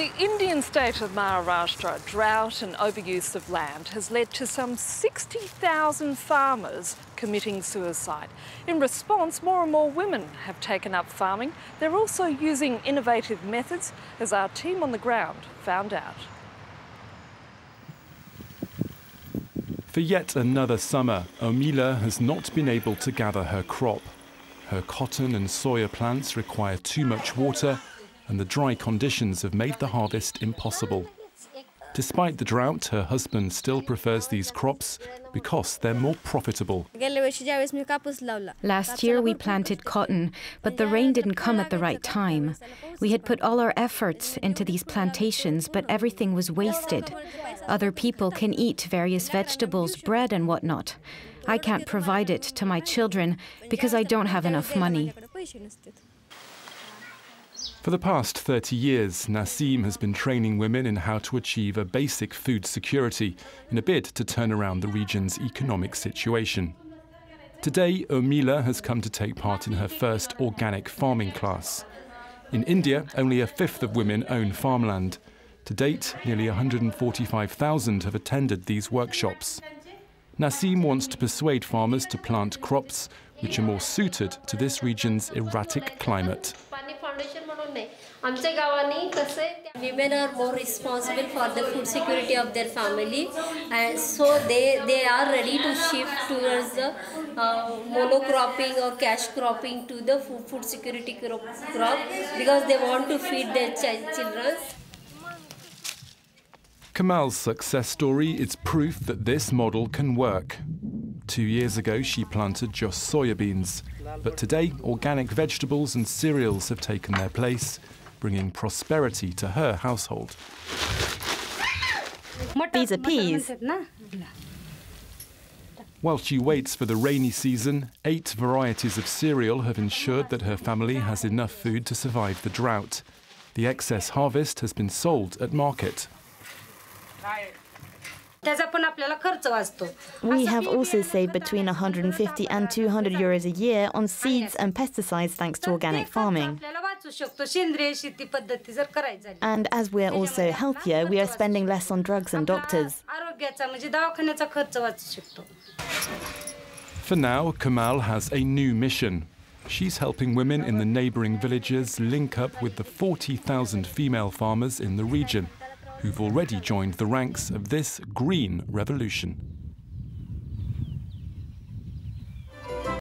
the Indian state of Maharashtra, drought and overuse of land has led to some 60,000 farmers committing suicide. In response, more and more women have taken up farming. They're also using innovative methods, as our team on the ground found out. For yet another summer, Omila has not been able to gather her crop. Her cotton and soya plants require too much water and the dry conditions have made the harvest impossible. Despite the drought, her husband still prefers these crops because they're more profitable. Last year we planted cotton, but the rain didn't come at the right time. We had put all our efforts into these plantations, but everything was wasted. Other people can eat various vegetables, bread, and whatnot. I can't provide it to my children because I don't have enough money. For the past 30 years, Nasim has been training women in how to achieve a basic food security in a bid to turn around the region's economic situation. Today, Omila has come to take part in her first organic farming class. In India, only a fifth of women own farmland. To date, nearly 145,000 have attended these workshops. Nasim wants to persuade farmers to plant crops which are more suited to this region's erratic climate. आमच्या गावांनी कसं women are more responsible for the food security of their family and so they they are ready to shift towards the uh, monocropping or cash cropping to the food security crop because they want to feed their ch children. Kamal's success story is proof that this model can work. Two years ago, she planted just soybeans, but today, organic vegetables and cereals have taken their place bringing prosperity to her household. These are peas. While she waits for the rainy season, eight varieties of cereal have ensured that her family has enough food to survive the drought. The excess harvest has been sold at market. We have also saved between 150 and 200 euros a year on seeds and pesticides thanks to organic farming. And as we're also healthier, we are spending less on drugs and doctors. For now, Kamal has a new mission. She's helping women in the neighbouring villages link up with the 40,000 female farmers in the region who've already joined the ranks of this green revolution.